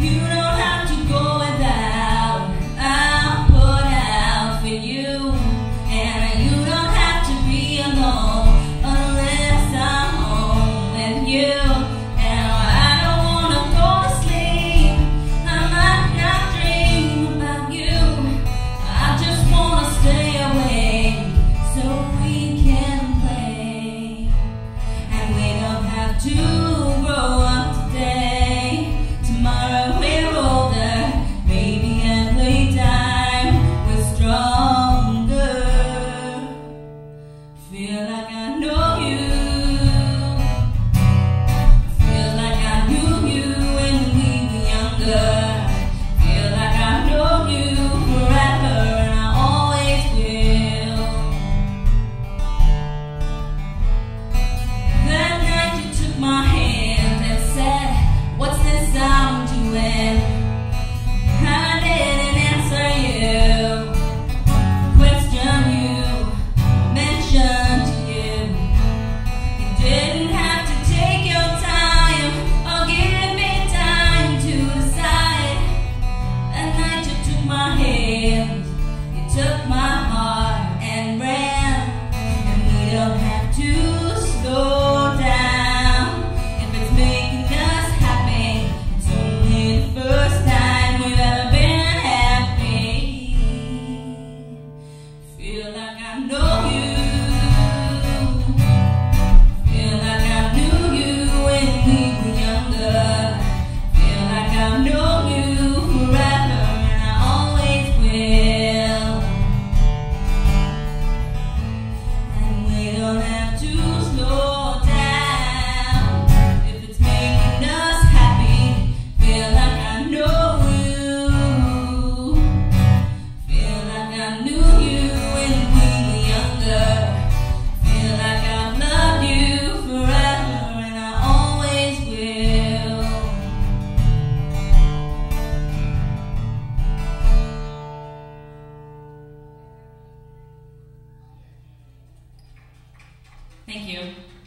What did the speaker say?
You do. Thank you.